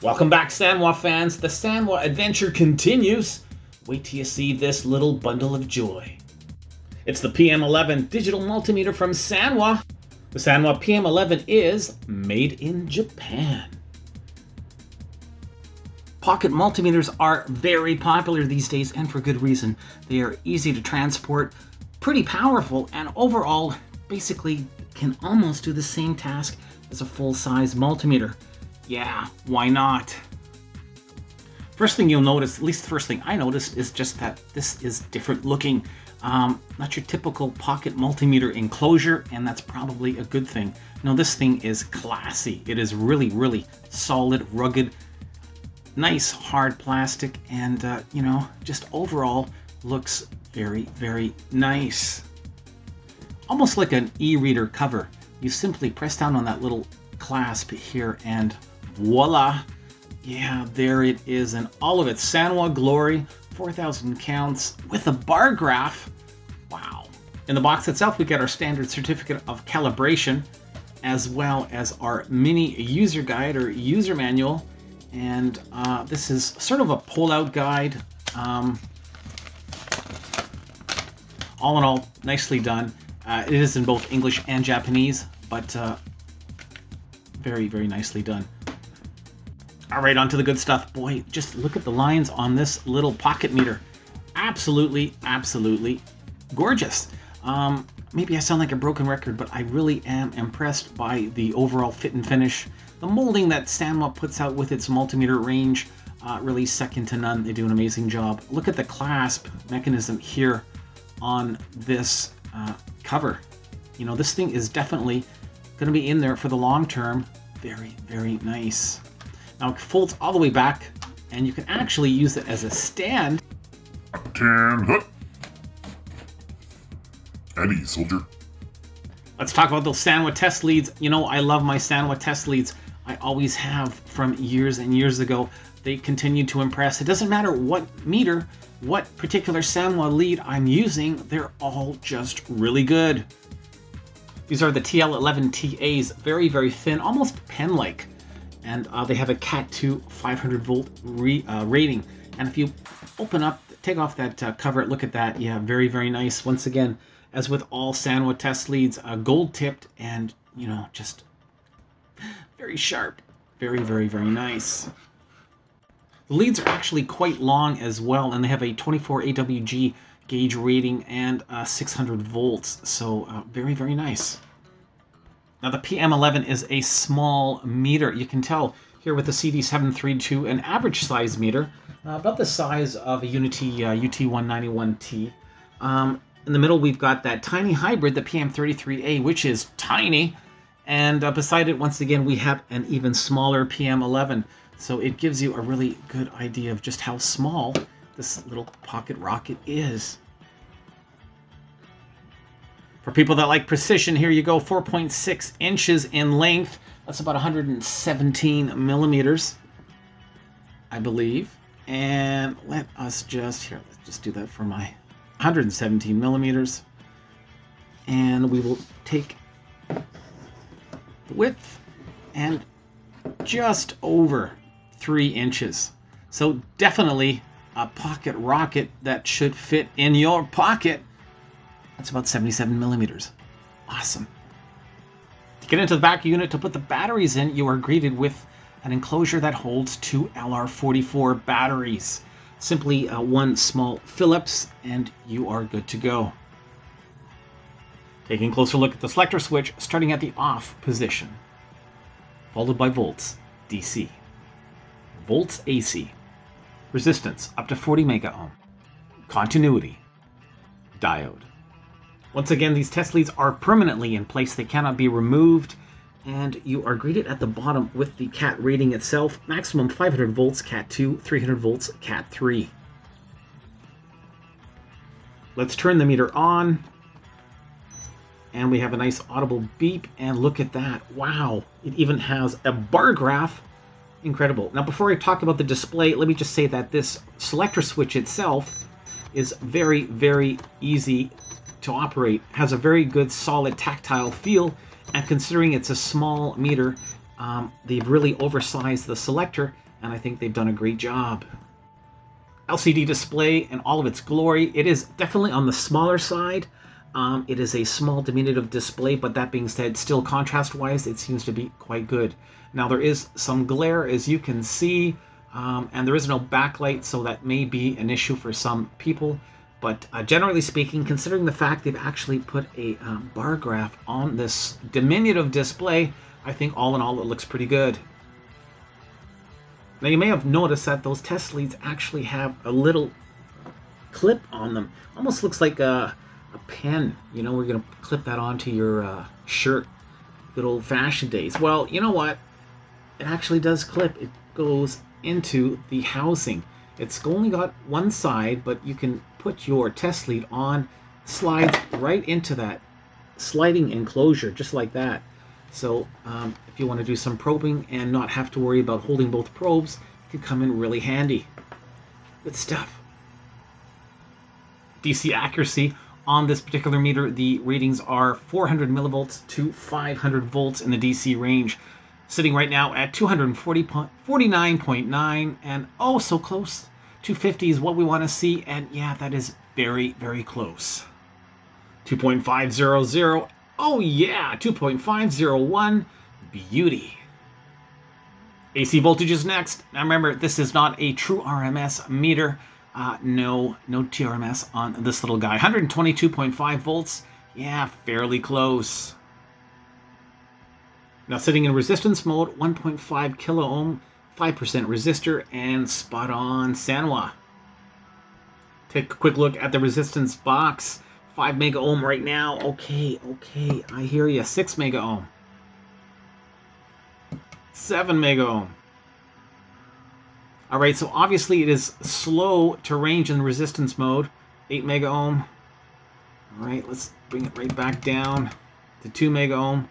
Welcome back, Sanwa fans. The Sanwa adventure continues. Wait till you see this little bundle of joy. It's the PM11 digital multimeter from Sanwa. The Sanwa PM11 is made in Japan. Pocket multimeters are very popular these days and for good reason. They are easy to transport, pretty powerful, and overall basically can almost do the same task as a full-size multimeter. Yeah, why not? First thing you'll notice, at least the first thing I noticed, is just that this is different looking. Um, not your typical pocket multimeter enclosure, and that's probably a good thing. No, this thing is classy. It is really, really solid, rugged, nice hard plastic, and uh, you know, just overall looks very, very nice. Almost like an e-reader cover. You simply press down on that little clasp here and voila! Yeah, there it is in all of its Sanwa glory, 4,000 counts with a bar graph. Wow. In the box itself, we get our standard certificate of calibration, as well as our mini user guide or user manual. And uh, this is sort of a pull-out guide. Um, all in all, nicely done. Uh, it is in both English and Japanese, but uh, very, very nicely done. All right, on to the good stuff. Boy, just look at the lines on this little pocket meter. Absolutely, absolutely gorgeous. Um, maybe I sound like a broken record, but I really am impressed by the overall fit and finish. The molding that Sanwa puts out with its multimeter range, uh, really second to none. They do an amazing job. Look at the clasp mechanism here on this uh, cover. You know, this thing is definitely going to be in there for the long term. Very, very nice. Now it folds all the way back, and you can actually use it as a stand. Ten, Eddie, soldier. Let's talk about those Sanwa test leads. You know, I love my Sanwa test leads. I always have from years and years ago. They continue to impress. It doesn't matter what meter, what particular Sanwa lead I'm using, they're all just really good. These are the TL11TAs, very, very thin, almost pen-like. And uh, they have a Cat2 500 volt re, uh, rating. And if you open up, take off that uh, cover, look at that. Yeah, very, very nice. Once again, as with all Sanwa test leads, gold tipped and, you know, just very sharp. Very, very, very nice. The leads are actually quite long as well, and they have a 24 AWG gauge rating and uh, 600 volts, so uh, very, very nice. Now the PM11 is a small meter. You can tell here with the CD732, an average size meter, uh, about the size of a Uni-T uh, UT191T. Um, in the middle, we've got that tiny hybrid, the PM33A, which is tiny. And uh, beside it, once again, we have an even smaller PM11. So it gives you a really good idea of just how small this little pocket rocket is. For people that like precision, here you go, 4.6 inches in length. That's about 117 millimeters, I believe. And let us just, here, let's just do that for my 117 millimeters. And we will take the width and just over three inches. So definitely a pocket rocket that should fit in your pocket. That's about 77 millimeters. Awesome. To get into the back unit to put the batteries in, you are greeted with an enclosure that holds two LR44 batteries. Simply uh, one small Phillips and you are good to go. Taking a closer look at the selector switch, starting at the off position, followed by volts DC, volts AC, resistance up to 40 mega ohm, continuity, diode. Once again, these test leads are permanently in place. They cannot be removed. And you are greeted at the bottom with the CAT rating itself. Maximum 500 volts, CAT 2, 300 volts, CAT 3. Let's turn the meter on. And we have a nice audible beep. And look at that. Wow. It even has a bar graph. Incredible. Now, before I talk about the display, let me just say that this selector switch itself is very, very easy to operate, has a very good solid tactile feel, and considering it's a small meter, um, they've really oversized the selector and I think they've done a great job. LCD display in all of its glory. It is definitely on the smaller side. Um, it is a small diminutive display, but that being said, still contrast-wise, it seems to be quite good. Now there is some glare, as you can see, um, and there is no backlight, so that may be an issue for some people. But uh, generally speaking, considering the fact they've actually put a um, bar graph on this diminutive display, I think all in all it looks pretty good. Now you may have noticed that those test leads actually have a little clip on them. Almost looks like a, a pen. You know, we're going to clip that onto your uh, shirt. Good old-fashioned days. Well, you know what? It actually does clip. It goes into the housing. It's only got one side, but you can put your test lead on, slides right into that sliding enclosure, just like that. So um, if you want to do some probing and not have to worry about holding both probes, it can come in really handy. Good stuff. DC accuracy on this particular meter, the ratings are 400 millivolts to 500 volts in the DC range. Sitting right now at 249.9 and oh so close. 250 is what we want to see and yeah, that is very, very close. 2.500 Oh yeah, 2.501. Beauty. AC voltage is next. Now remember, this is not a true RMS meter. Uh, no, no TRMS on this little guy. 122.5 volts. Yeah, fairly close. Now sitting in resistance mode, 1.5 kilo ohm, 5% resistor, and spot on Sanwa. Take a quick look at the resistance box. 5 mega ohm right now. Okay, okay, I hear you. 6 mega ohm. 7 mega ohm. Alright, so obviously it is slow to range in resistance mode. 8 mega ohm. Alright, let's bring it right back down to 2 mega ohm.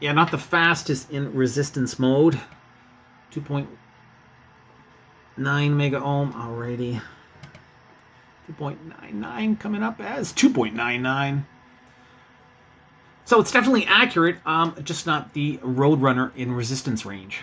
Yeah, not the fastest in resistance mode. 2.9 mega ohm. Alrighty. 2.99 coming up as 2.99. So it's definitely accurate, um, just not the Roadrunner in resistance range.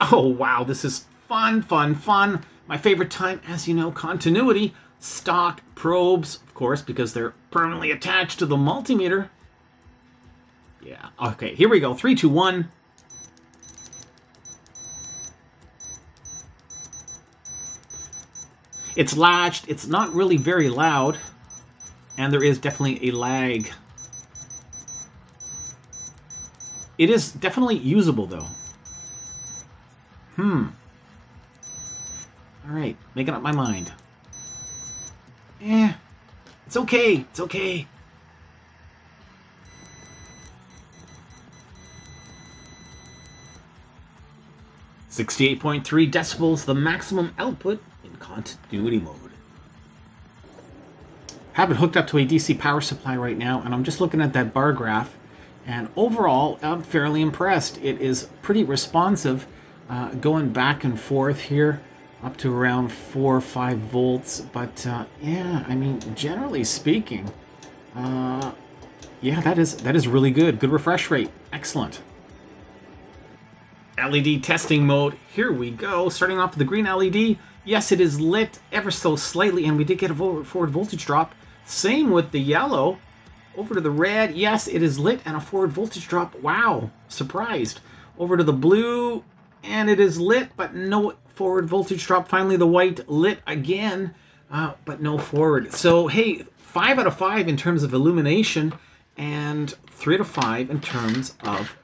Oh, wow, this is fun, fun, fun. My favorite time, as you know, continuity. Stock probes, of course, because they're permanently attached to the multimeter. Yeah, okay, here we go. Three, two, one. It's latched, it's not really very loud, and there is definitely a lag. It is definitely usable, though. Hmm. Alright, making up my mind. Eh, it's okay, it's okay. Sixty-eight point three decibels, the maximum output in continuity mode. Have it hooked up to a DC power supply right now, and I'm just looking at that bar graph, and overall, I'm fairly impressed. It is pretty responsive, uh, going back and forth here, up to around 4 or 5 volts, but uh, yeah, I mean, generally speaking, uh, yeah, that is that is really good. Good refresh rate. Excellent. LED testing mode. Here we go. Starting off with the green LED. Yes, it is lit ever so slightly, and we did get a forward voltage drop. Same with the yellow. Over to the red. Yes, it is lit and a forward voltage drop. Wow, surprised. Over to the blue, and it is lit, but no forward voltage drop. Finally, the white lit again, uh, but no forward. So, hey, 5 out of 5 in terms of illumination, and 3 out of 5 in terms of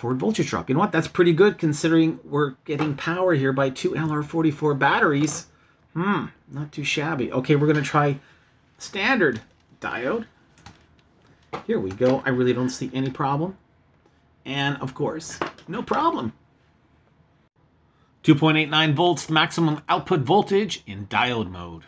forward voltage drop. You know what? That's pretty good considering we're getting power here by two LR44 batteries. Hmm, not too shabby. Okay, we're going to try standard diode. Here we go. I really don't see any problem. And, of course, no problem. 2.89 volts, maximum output voltage in diode mode.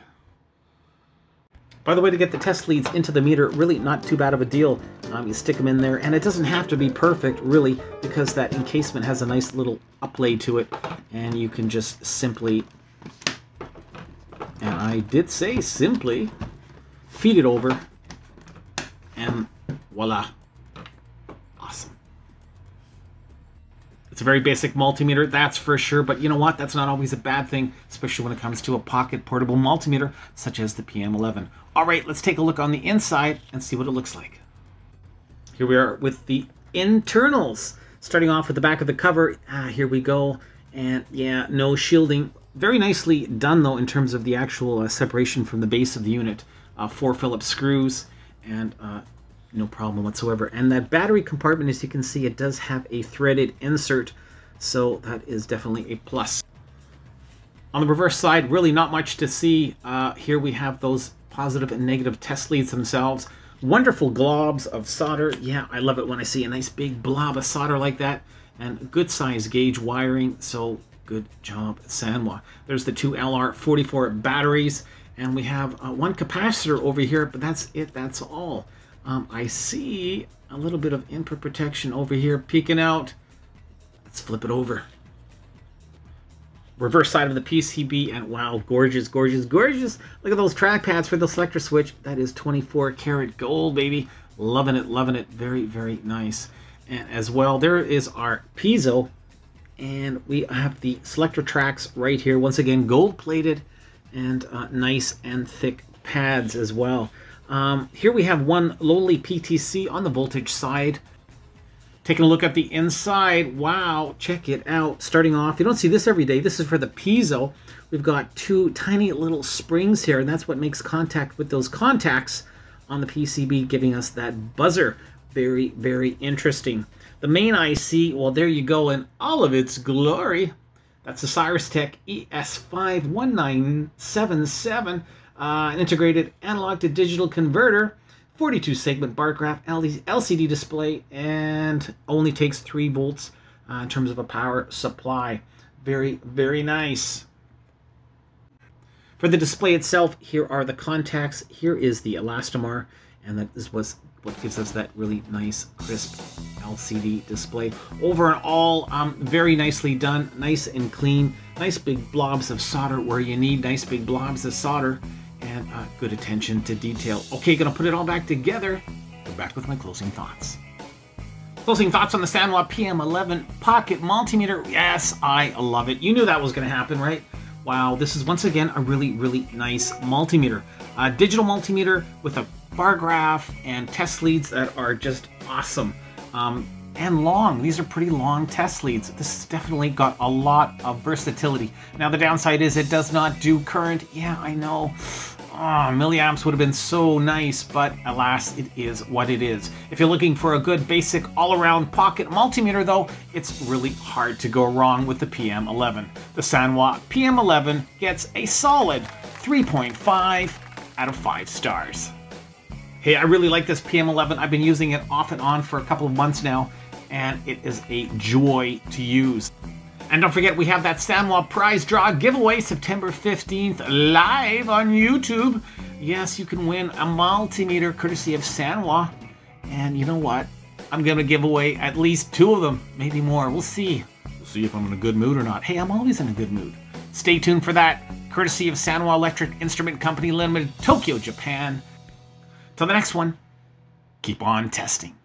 By the way, to get the test leads into the meter, really not too bad of a deal. Um, you stick them in there, and it doesn't have to be perfect, really, because that encasement has a nice little uplay to it, and you can just simply, and I did say simply, feed it over, and voila. Awesome. It's a very basic multimeter, that's for sure, but you know what? That's not always a bad thing, especially when it comes to a pocket portable multimeter such as the PM11. All right, let's take a look on the inside and see what it looks like. Here we are with the internals. Starting off with the back of the cover, ah, here we go. And yeah, no shielding. Very nicely done though in terms of the actual uh, separation from the base of the unit. Uh, four Phillips screws and uh, no problem whatsoever. And that battery compartment, as you can see, it does have a threaded insert, so that is definitely a plus. On the reverse side, really not much to see. Uh, here we have those positive and negative test leads themselves. Wonderful globs of solder. Yeah, I love it when I see a nice big blob of solder like that. And good size gauge wiring, so good job, Sanwa. There's the two LR44 batteries, and we have uh, one capacitor over here, but that's it, that's all. Um, I see a little bit of input protection over here peeking out. Let's flip it over. Reverse side of the PCB, and wow, gorgeous, gorgeous, gorgeous. Look at those track pads for the selector switch. That is 24 karat gold, baby. Loving it, loving it. Very, very nice. And as well, there is our piezo, and we have the selector tracks right here. Once again, gold plated and uh, nice and thick pads as well. Um, here we have one lowly PTC on the voltage side. Taking a look at the inside, wow, check it out. Starting off, you don't see this every day. This is for the piezo. We've got two tiny little springs here, and that's what makes contact with those contacts on the PCB, giving us that buzzer. Very, very interesting. The main IC, well, there you go in all of its glory. That's the Cyrustek ES51977, uh, an integrated analog to digital converter 42 segment bar graph LCD display and only takes 3 volts uh, in terms of a power supply. Very, very nice. For the display itself, here are the contacts. Here is the elastomer, and that is was what gives us that really nice, crisp LCD display. Overall, um, very nicely done, nice and clean. Nice big blobs of solder where you need nice big blobs of solder and uh, good attention to detail. Okay, gonna put it all back together. Go back with my closing thoughts. Closing thoughts on the Sanwa PM11 Pocket Multimeter. Yes, I love it. You knew that was gonna happen, right? Wow, this is once again a really, really nice multimeter. A digital multimeter with a bar graph and test leads that are just awesome. Um, and long. These are pretty long test leads. This has definitely got a lot of versatility. Now the downside is it does not do current. Yeah, I know. Ah, oh, milliamps would have been so nice, but alas, it is what it is. If you're looking for a good basic all-around pocket multimeter though, it's really hard to go wrong with the PM11. The Sanwa PM11 gets a solid 3.5 out of 5 stars. Hey, I really like this PM11. I've been using it off and on for a couple of months now, and it is a joy to use. And don't forget, we have that Sanwa prize draw giveaway September 15th live on YouTube. Yes, you can win a multimeter courtesy of Sanwa. And you know what? I'm going to give away at least two of them, maybe more. We'll see. We'll see if I'm in a good mood or not. Hey, I'm always in a good mood. Stay tuned for that, courtesy of Sanwa Electric Instrument Company Limited, Tokyo, Japan. Till the next one, keep on testing.